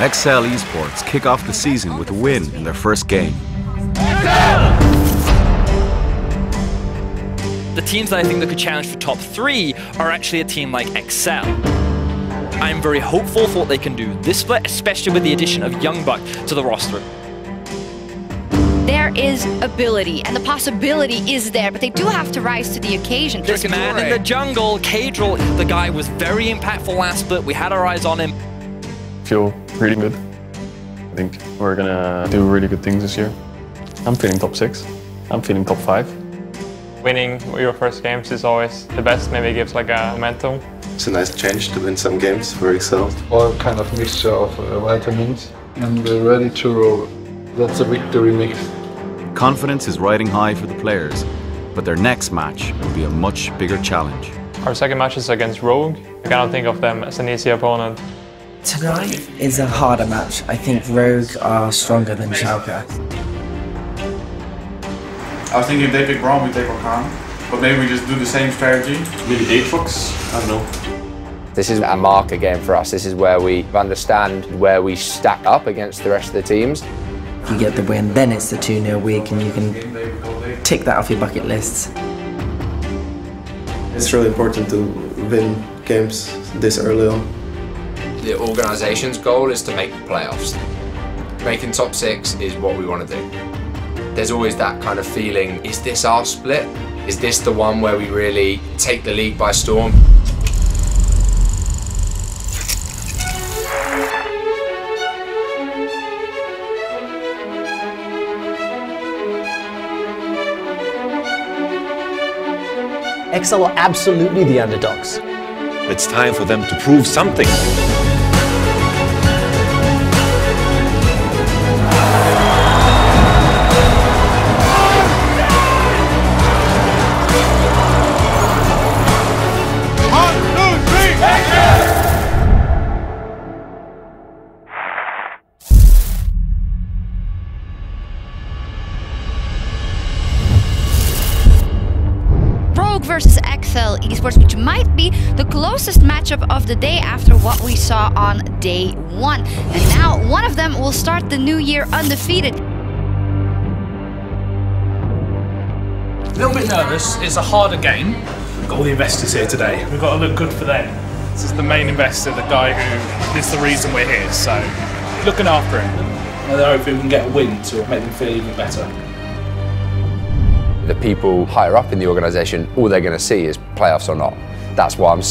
Excel Esports kick off the season with a win in their first game. The teams that I think that could challenge for top three are actually a team like Excel. I'm very hopeful for what they can do this split, especially with the addition of Youngbuck to the roster. There is ability, and the possibility is there, but they do have to rise to the occasion. This man in the jungle, Caedrel, the guy was very impactful last split. We had our eyes on him. Feel really good. I think we're gonna do really good things this year. I'm feeling top six. I'm feeling top five. Winning your first games is always the best, maybe it gives like a momentum. It's a nice change to win some games for Excel. All kind of mixture of uh, vitamins and we're ready to roll. That's a victory mix. Confidence is riding high for the players, but their next match will be a much bigger challenge. Our second match is against Rogue. I cannot think of them as an easy opponent. Tonight is a harder match. I think Rogue are stronger than Schalke. I was thinking if they pick Braum, we take Orkan. But maybe we just do the same strategy. Maybe Aatrox? I don't know. This is a marker game for us. This is where we understand where we stack up against the rest of the teams. If you get the win, then it's the 2-0 week and you can tick that off your bucket list. It's really important to win games this early on. The organisation's goal is to make the playoffs. Making top six is what we want to do. There's always that kind of feeling, is this our split? Is this the one where we really take the league by storm? Excel are absolutely the underdogs. It's time for them to prove something. Versus Excel Esports, which might be the closest matchup of the day after what we saw on day one. And now one of them will start the new year undefeated. A little bit nervous. It's a harder game. Got all the investors here today. We've got to look good for them. This is the main investor, the guy who is the reason we're here, so looking after him. And hopefully we can get a win to make them feel even better the people higher up in the organisation, all they're going to see is playoffs or not. That's why I'm